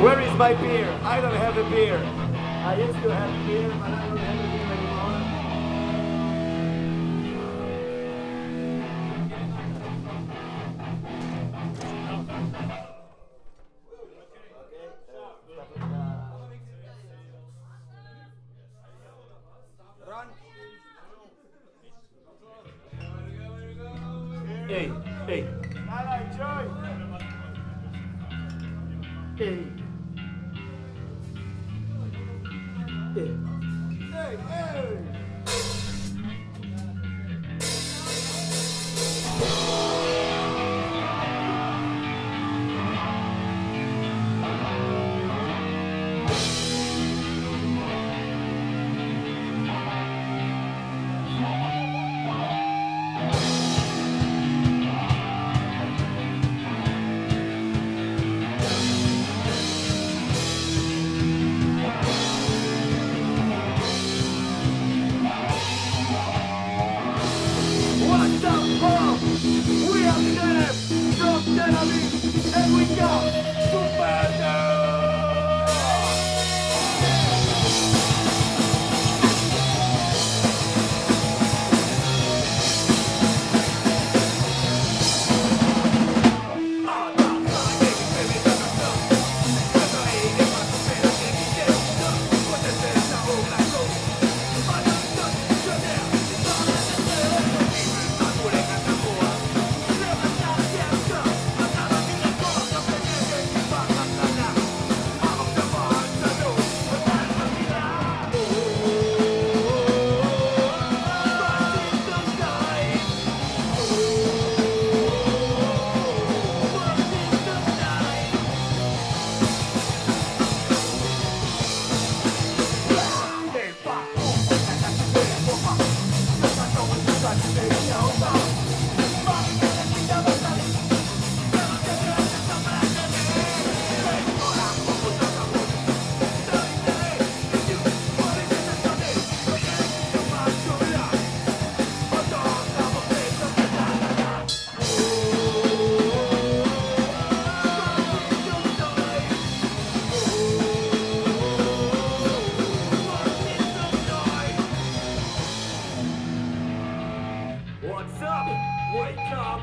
Where is my beer? I don't have a beer. I used to have beer, but I don't have a beer anymore. Hey, hey. Hey. Hey. Hey, hey. Hallelujah.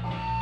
Thank you.